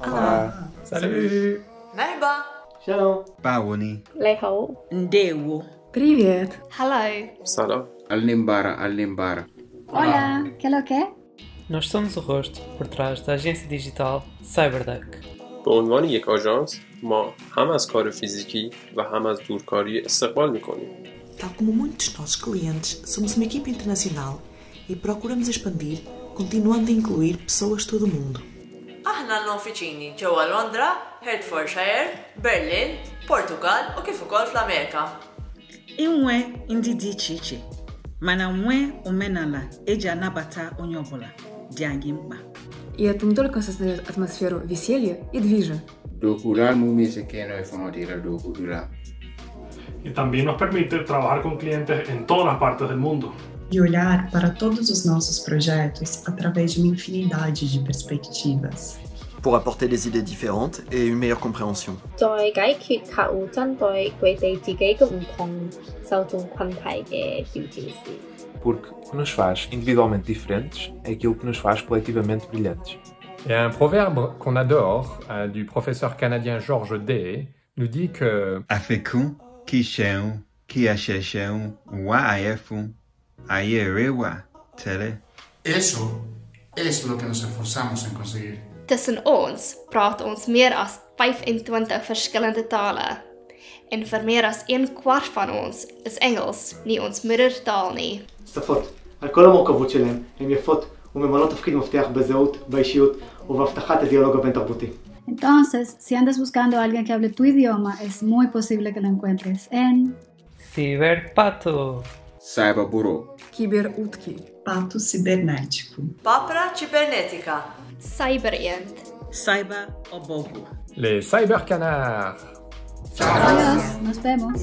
Olá. Salut. Merhaba. Shalom. Paoni. Leho. Ndewo. Привет. Hello. Salam. Alimbara, Alimbara. Olá, que é o que? Nós somos o rosto por trás da agência digital Cyberduck. به عنوان یک آژانس ما هم از کار فیزیکی و هم از دورکاری استقبال میکنیم. Tal como muitos dos nossos clientes, somos uma equipe internacional e procuramos expandir, continuando a incluir pessoas de todo o mundo. Aħna l-offiċini ġewwa Londra, Hertfordshire, Berlin, Portugal u kif ukoll fl-Amerika. Inwe ndị dị iche iche, mana nwee omenala eji anabata onye ọbụla dị anyị mkpa. И это не только создает атмосферу веселья и движа. Dokular mumi se que no es famotira dokudula. Y también nos permite trabajar con clientes en todas las partes del mundo. E olhar para todos os nossos projetos através de uma infinidade de perspectivas. pour apporter des idées différentes et une meilleure compréhension. Porque o que nos faz individualmente diferentes é aquilo que nos faz coletivamente brilhantes. Et un proverbe qu'on adore euh, du professeur canadien George Day nous dit que es que nos conseguir. Tussen ons praat ons meer as 25 verschillende tale. En vir meer as 1 kwart van ons is Engels niet ons moedertaal nie. שפות, על כל המורכבות שלהן, הן tafkid mafteach תפקיד מפתח בזהות, באישיות het הדיאלוג הבין-תרבותי. Entonces, si andas buscando a alguien que hable tu idioma, es muy posible que lo encuentres en... Ciberpato. Cyberburo. Ciberutki. Pato cibernético. Papra cibernética. Cyberient. Cyber Obogo. les cybercanards. Adiós, nos vemos.